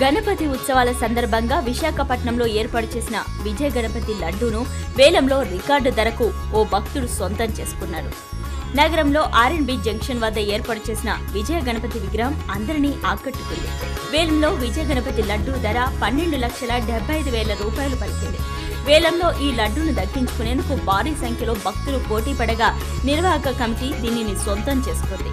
గణపతి ఉత్సవాల సందర్భంగా విశాఖపట్నంలో ఏర్పాటు చేసిన విజయ గణపతి లడ్డూను వేలంలో రికార్డు ధరకు ఓ భక్తుడు సొంతం చేసుకున్నారు. నగరంలో ఆర్ఎన్బి జంక్షన్ వద్ద ఏర్పాటు చేసిన విజయ గణపతి విగ్రహం అందరినీ ఆకట్టుకుంది. వేలంలో విజయ గణపతి లడ్డూ ధర పన్నెండు లక్షల డెబ్బై ఐదు వేల రూపాయలు పలికింది. వేలంలో ఈ లడ్డూను దక్కించుకునేందుకు భారీ సంఖ్యలో భక్తులు పోటీ పడగా నిర్వాహక కమిటీ దీనిని సొంతం చేసుకుంది.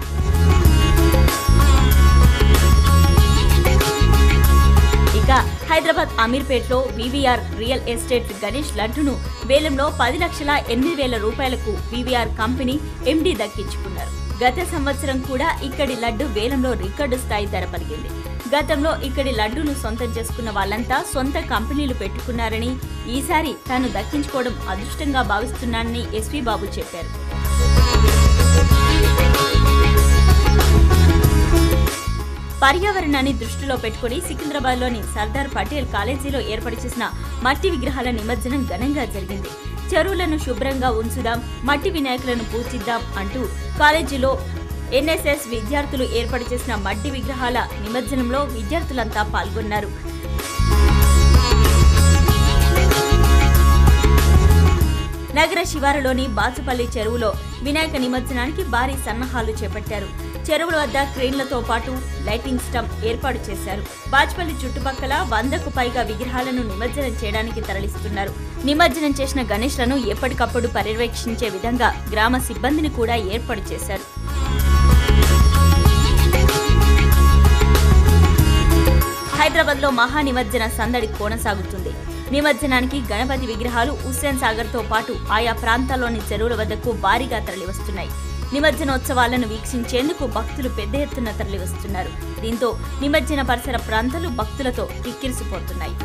Hyderabad అమీర్పేట్లో V V R real estate Ganesh లడ్డును వేలంలో పది లక్షల ఎనిమిది వేల రూపాయలకు వివిఆర్ కంపెనీ ఎండీ దక్కించుకున్నారు. గత సంవత్సరం కూడా ఇక్కడి లడ్డు వేలంలో రికార్డు స్థాయి ధర పలికింది. గతంలో ఇక్కడి లడ్డూను సొంతం చేసుకున్న వాళ్ళంతా సొంత కంపెనీలు పెట్టుకున్నారని ఈసారి తాను దక్కించుకోవడం అదృష్టంగా భావిస్తున్నానని ఎస్వి బాబు చెప్పారు. పర్యావరణాన్ని దృష్టిలో పెట్టుకుని సికింద్రాబాద్లోని సర్దార్ పటేల్ కాలేజీలో ఏర్పాటు చేసిన మట్టి విగ్రహాల నిమజ్జనం ఘనంగా జరిగింది. చెరువులను శుభ్రంగా ఉంచుదాం మట్టి వినాయకులను పూజిద్దాం అంటూ కాలేజీలో ఎన్ఎస్ఎస్ విద్యార్థులు ఏర్పాటు చేసిన మట్టి విగ్రహాల నిమజ్జనంలో విద్యార్థులంతా పాల్గొన్నారు. నగర శివారులోని బాచుపల్లి చెరువులో వినాయక నిమజ్జనానికి భారీ సన్నాహాలు చేపట్టారు. చెరువుల వద్ద క్రేన్లతో పాటు లైటింగ్ స్టంప్ ఏర్పాటు చేశారు. బాచుపల్లి చుట్టుపక్కల వందకు పైగా విగ్రహాలను నిమజ్జనం చేయడానికి తరలిస్తున్నారు. నిమజ్జనం చేసిన గణేష్లను ఎప్పటికప్పుడు పర్యవేక్షించే విధంగా గ్రామ సిబ్బందిని కూడా ఏర్పాటు చేశారు. హైదరాబాద్లో మహా నిమజ్జన సందడి కొనసాగుతుంది. నిమజ్జనానికి గణపతి విగ్రహాలు హుస్సేన్ సాగర్తో పాటు ఆయా ప్రాంతాల్లోని చెరువుల వద్దకు భారీగా తరలివస్తున్నాయి. నిమజ్జనోత్సవాలను వీక్షించేందుకు భక్తులు పెద్ద ఎత్తున తరలివస్తున్నారు. దీంతో నిమజ్జన పరిసర ప్రాంతాలు భక్తులతో కిక్కిరిసిపోతున్నాయి.